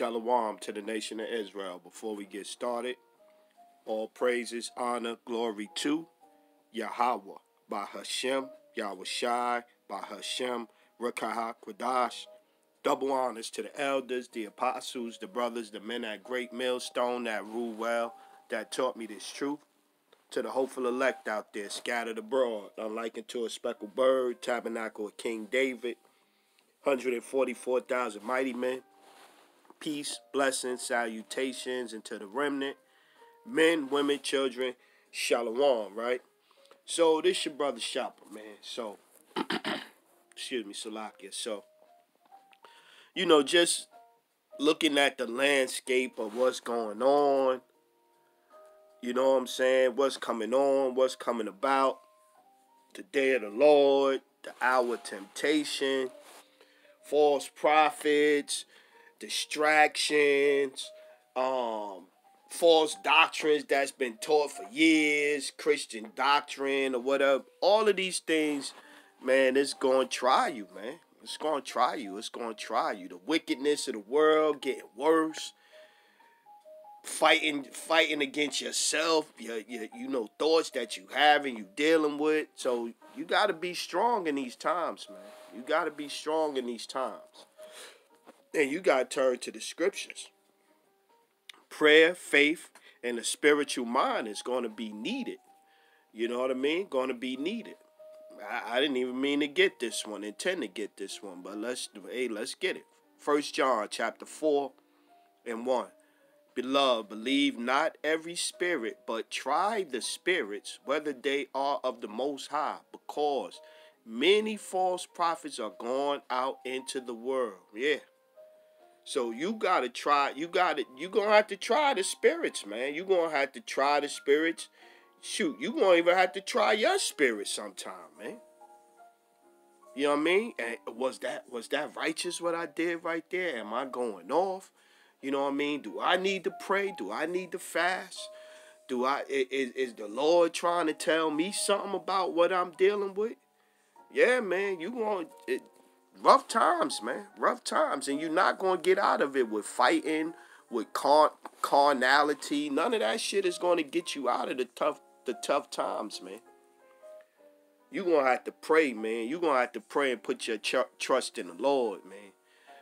Shalom to the nation of Israel. Before we get started, all praises, honor, glory to Yahweh by Hashem, Yahweh Shai, by Hashem, Rakaha Kwadash. Double honors to the elders, the apostles, the brothers, the men at Great Millstone that rule well, that taught me this truth. To the hopeful elect out there, scattered abroad, unlike to a speckled bird, tabernacle of King David, 144,000 mighty men peace, blessings, salutations, and to the remnant, men, women, children, shalom, right? So this your brother Shappa, man. So, excuse me, Salakia. So, you know, just looking at the landscape of what's going on, you know what I'm saying? What's coming on, what's coming about, the day of the Lord, the hour of temptation, false prophets, distractions, um, false doctrines that's been taught for years, Christian doctrine or whatever. All of these things, man, it's going to try you, man. It's going to try you. It's going to try you. The wickedness of the world getting worse. Fighting, fighting against yourself, your, your, you know, thoughts that you have and you dealing with. So you got to be strong in these times, man. You got to be strong in these times. And you got to turn to the scriptures. Prayer, faith, and the spiritual mind is going to be needed. You know what I mean? Going to be needed. I, I, didn't even mean to get this one, intend to get this one, but let's hey, let's get it. First John chapter four and one. Beloved, believe not every spirit, but try the spirits, whether they are of the most high, because many false prophets are gone out into the world. Yeah. So you gotta try. You gotta. You gonna have to try the spirits, man. You gonna have to try the spirits. Shoot, you gonna even have to try your spirit sometime, man. You know what I mean? And was that was that righteous what I did right there? Am I going off? You know what I mean? Do I need to pray? Do I need to fast? Do I is, is the Lord trying to tell me something about what I'm dealing with? Yeah, man, you want it rough times, man. Rough times. And you're not going to get out of it with fighting, with car- carnality. None of that shit is going to get you out of the tough the tough times, man. You're going to have to pray, man. You're going to have to pray and put your trust in the Lord, man.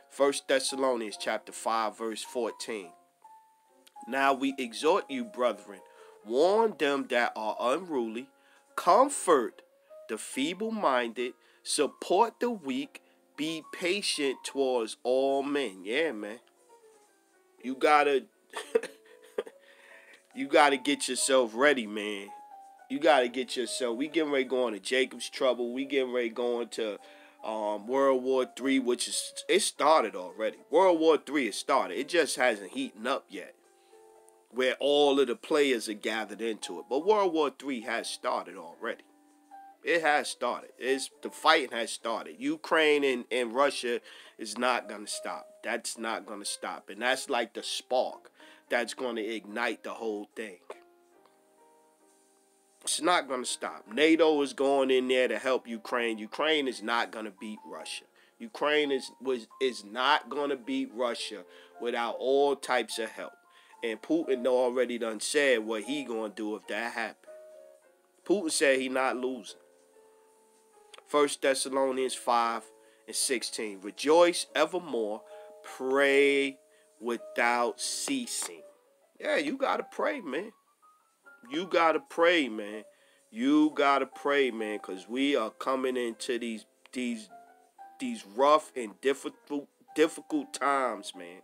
First Thessalonians chapter 5 verse 14. Now we exhort you, brethren, warn them that are unruly, comfort the feeble-minded, support the weak, be patient towards all men. Yeah, man. You gotta you gotta get yourself ready, man. You gotta get yourself. We getting ready going to Jacob's trouble. We getting ready going to um, World War Three, which is it started already. World War Three is started. It just hasn't heated up yet, where all of the players are gathered into it. But World War Three has started already. It has started. It's the fighting has started. Ukraine and, and Russia is not gonna stop. That's not gonna stop. And that's like the spark that's gonna ignite the whole thing. It's not gonna stop. NATO is going in there to help Ukraine. Ukraine is not gonna beat Russia. Ukraine is was is not gonna beat Russia without all types of help. And Putin already done said what he gonna do if that happens. Putin said he not losing. 1 Thessalonians 5 and 16. Rejoice evermore, pray without ceasing. Yeah, you got to pray, man. You got to pray, man. You got to pray, man, cuz we are coming into these these these rough and difficult difficult times, man.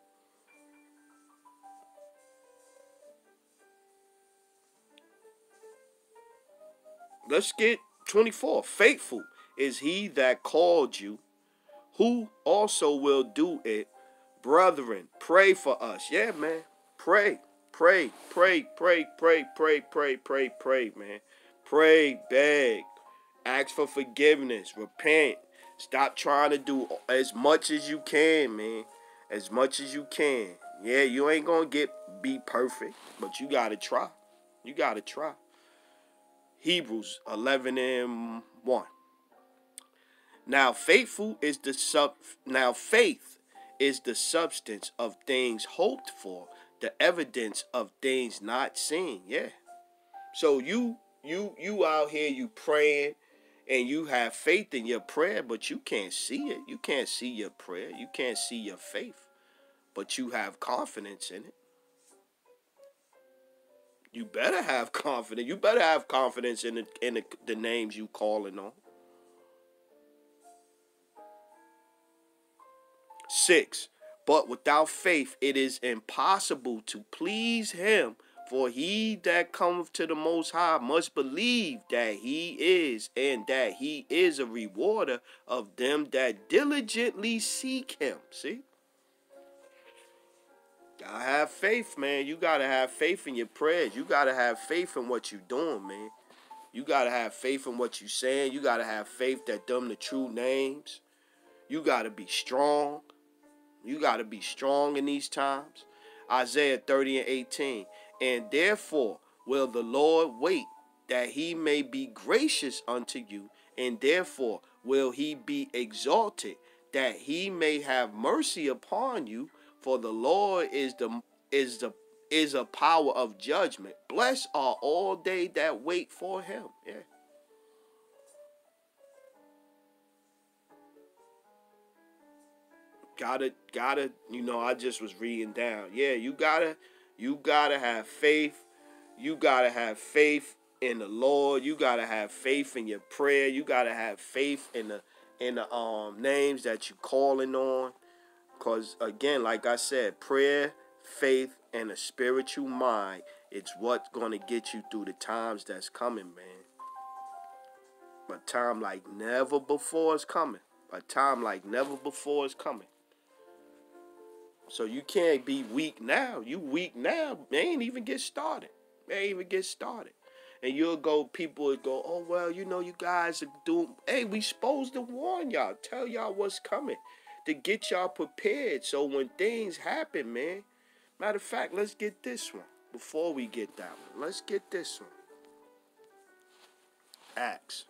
Let's get 24. Faithful is he that called you, who also will do it. Brethren, pray for us. Yeah, man. Pray, pray, pray, pray, pray, pray, pray, pray, pray, man. Pray, beg, ask for forgiveness, repent. Stop trying to do as much as you can, man. As much as you can. Yeah, you ain't gonna get be perfect, but you gotta try. You gotta try. Hebrews 11 and 1. Now faithful is the sub now faith is the substance of things hoped for, the evidence of things not seen. Yeah. So you you you out here you praying and you have faith in your prayer, but you can't see it. You can't see your prayer. You can't see your faith. But you have confidence in it. You better have confidence. You better have confidence in the in the, the names you calling on. Six, but without faith it is impossible to please him. For he that cometh to the Most High must believe that he is, and that he is a rewarder of them that diligently seek him. See? Gotta have faith, man. You gotta have faith in your prayers. You gotta have faith in what you're doing, man. You gotta have faith in what you're saying. You gotta have faith that them the true names. You gotta be strong. You got to be strong in these times. Isaiah 30 and 18. And therefore will the Lord wait that he may be gracious unto you, and therefore will he be exalted that he may have mercy upon you, for the Lord is the is the is a power of judgment. Blessed are all they that wait for him. Yeah. Gotta gotta you know i just was reading down. Yeah you gotta you gotta have faith. You gotta have faith in the lord. You gotta have faith in your prayer. You gotta have faith in the in the um names that you calling on. Because again like i said prayer faith and a spiritual mind it's what's gonna get you through the times that's coming man. A time like never before is coming. A time like never before is coming so you can't be weak now. You weak now. They ain't even get started. They ain't even get started. And you'll go, people will go, oh, well, you know, you guys are doing, hey, we supposed to warn y'all, tell y'all what's coming to get y'all prepared. So when things happen, man, matter of fact, let's get this one before we get that one. Let's get this one. Acts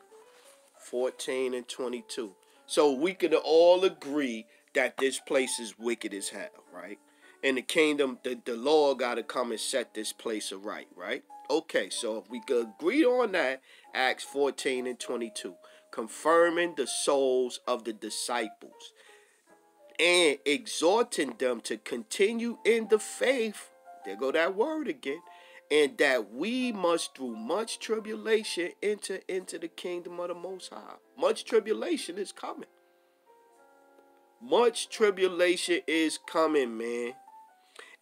14 and 22. So we could all agree that this place is wicked as hell, right? And the kingdom, the, the Lord got to come and set this place right, right? Okay, so if we could agree on that, Acts 14 and 22, confirming the souls of the disciples and exhorting them to continue in the faith. There go that word again. And that we must through much tribulation enter into the kingdom of the Most High. Much tribulation is coming. Much tribulation is coming, man.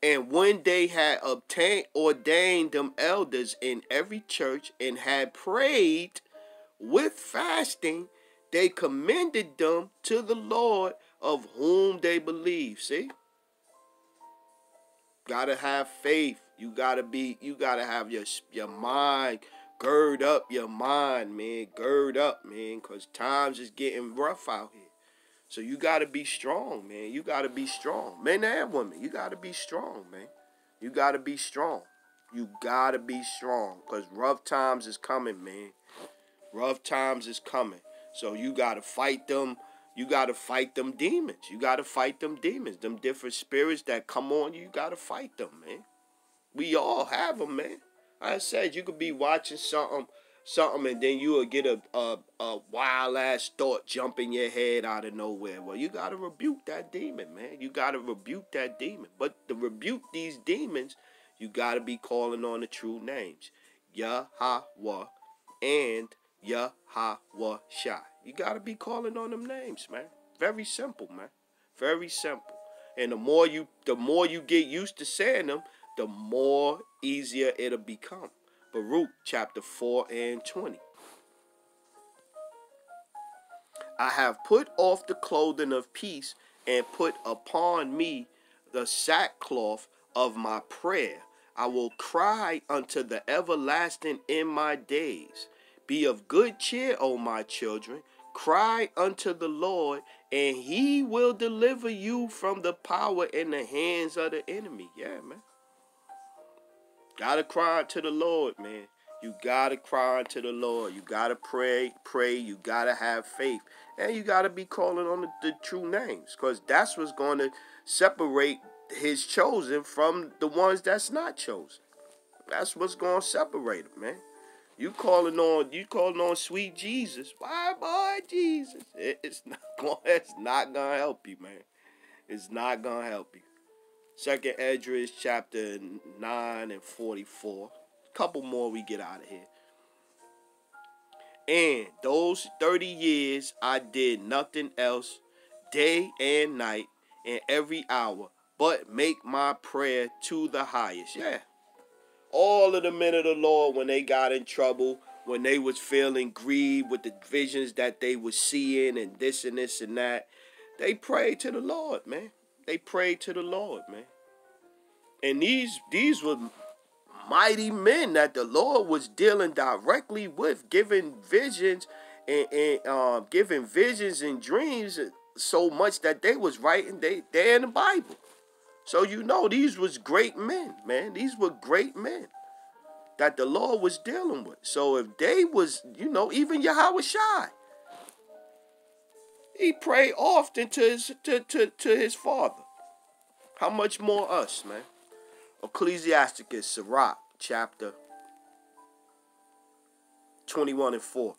And when they had obtained ordained them elders in every church and had prayed with fasting, they commended them to the Lord of whom they believe. See? Gotta have faith. You gotta be, you gotta have your your mind. Gird up your mind, man. Gird up, man. Cause times is getting rough out here. So you got to be strong, man. You got to be strong. Men and women, you got to be strong, man. You got to be strong. You got to be strong because rough times is coming, man. Rough times is coming. So you got to fight them. You got to fight them demons. You got to fight them demons. Them different spirits that come on you, you got to fight them, man. We all have them, man. I said you could be watching something something and then you will get a, a, a wild ass thought jump in your head out of nowhere. Well, you got to rebuke that demon, man. You got to rebuke that demon. But to rebuke these demons, you got to be calling on the true names Yahweh and Yahweh Shai. You got to be calling on them names, man. Very simple, man. Very simple. And the more you the more you get used to saying them, the more easier it'll become. Baruch chapter 4 and 20. I have put off the clothing of peace and put upon me the sackcloth of my prayer. I will cry unto the everlasting in my days. Be of good cheer, O my children. Cry unto the Lord, and he will deliver you from the power in the hands of the enemy. Yeah, man. Gotta cry to the Lord, man. You gotta cry unto the Lord. You gotta pray, pray. You gotta have faith, and you gotta be calling on the, the true names, cause that's what's going to separate His chosen from the ones that's not chosen. That's what's going to separate them, man. You calling on you calling on sweet Jesus. Why boy Jesus? It's not it's not gonna help you, man. It's not gonna help you. Second Esdras chapter nine and forty-four. Couple more we get out of here. And those 30 years I did nothing else, day and night, and every hour, but make my prayer to the highest. Yeah all of the men of the Lord when they got in trouble, when they was feeling grieved with the visions that they was seeing and this and this and that, they prayed to the Lord, man. They prayed to the Lord, man. And these these were mighty men that the Lord was dealing directly with, giving visions and, and um, giving visions and dreams so much that they was writing they they in the Bible. So you know these was great men, man. These were great men that the Lord was dealing with. So if they was, you know, even Yahweh Shai, he prayed often to his to, to, to his father. How much more us, man? Ecclesiasticus Sirach, chapter 21 and 4.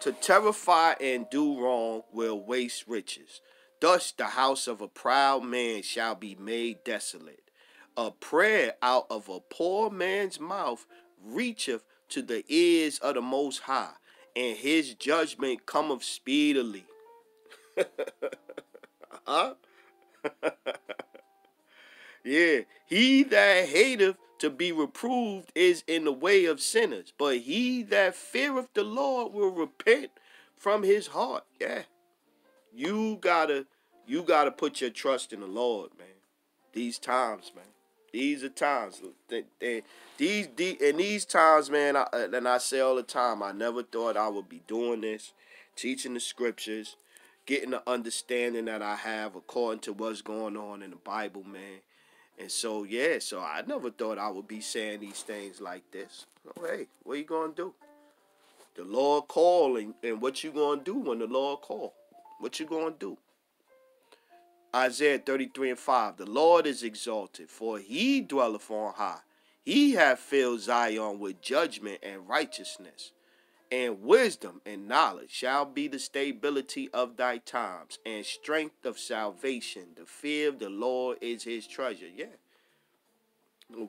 To terrify and do wrong will waste riches Thus the house of a proud man shall be made desolate. A prayer out of a poor man's mouth reacheth to the ears of the Most High, and his judgment cometh speedily. Huh? yeah, he that hateth to be reproved is in the way of sinners, but he that feareth the Lord will repent from his heart. Yeah. You gotta you gotta put your trust in the Lord, man. These times, man. These are times. These, in these times, man, I, uh, and I say all the time, I never thought I would be doing this, teaching the scriptures, getting the understanding that I have according to what's going on in the Bible, man. And so, yeah, so I never thought I would be saying these things like this. Oh, hey, what you gonna do? The Lord calling, and what you gonna do when the Lord call? What you gonna do? Isaiah 33 and 5. The Lord is exalted, for he dwelleth on high. He hath filled Zion with judgment and righteousness. And wisdom and knowledge shall be the stability of thy times, and strength of salvation. The fear of the Lord is his treasure. Yeah.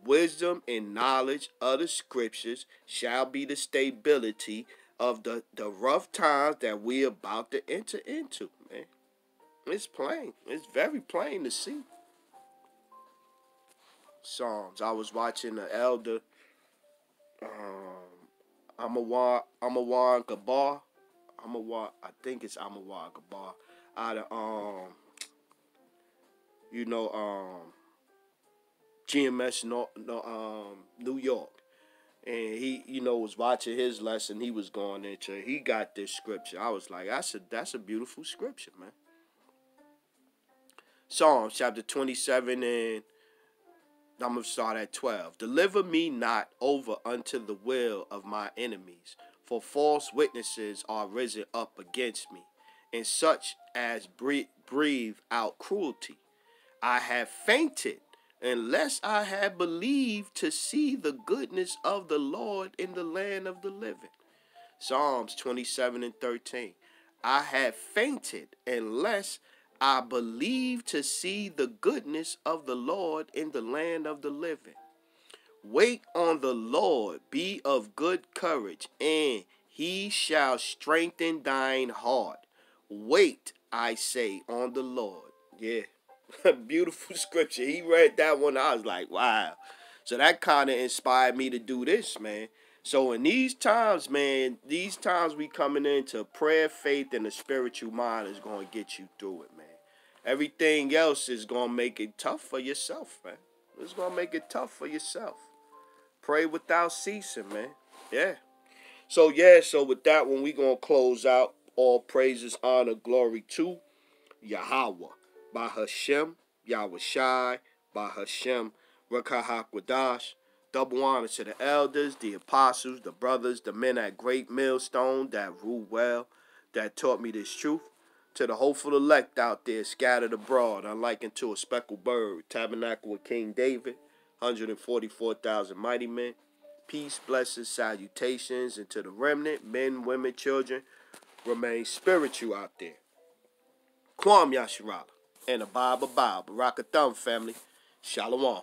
Wisdom and knowledge of the scriptures shall be the stability of the, the rough times that we're about to enter into, man. It's plain. It's very plain to see. Psalms. I was watching the elder um Amawan Amawan Gabar. Amawan I think it's Amawan Gabar out of um you know um GMS no, no, um New York. And he, you know, was watching his lesson. He was going into. He got this scripture. I was like, that's a that's a beautiful scripture, man. Psalms chapter 27 and I'm going to start at 12. Deliver me not over unto the will of my enemies, for false witnesses are risen up against me, and such as breathe out cruelty. I have fainted unless I had believed to see the goodness of the Lord in the land of the living. Psalms 27 and 13. I have fainted unless I believe to see the goodness of the Lord in the land of the living. Wait on the Lord, be of good courage, and he shall strengthen thine heart. Wait, I say, on the Lord. Yeah, beautiful scripture. He read that one. I was like, wow. So that kind of inspired me to do this, man. So in these times, man, these times we coming into prayer, faith, and the spiritual mind is going to get you through it, man. Everything else is going to make it tough for yourself, man. It's going to make it tough for yourself. Pray without ceasing, man. Yeah. So, yeah, so with that one, we going to close out. All praises, honor, glory to Yahweh. By Hashem, Yahweh Shai, by Hashem, Rakahakwadash. Double honor to the elders, the apostles, the brothers, the men at Great Millstone that rule well, that taught me this truth. To the hopeful elect out there scattered abroad, unlike unto a speckled bird, tabernacle with King David, 144,000 mighty men. Peace, blessings, salutations, and to the remnant, men, women, children, remain spiritual out there. Kwam Yashirala and a Bob a Bob, Rock a Thumb family. Shalom.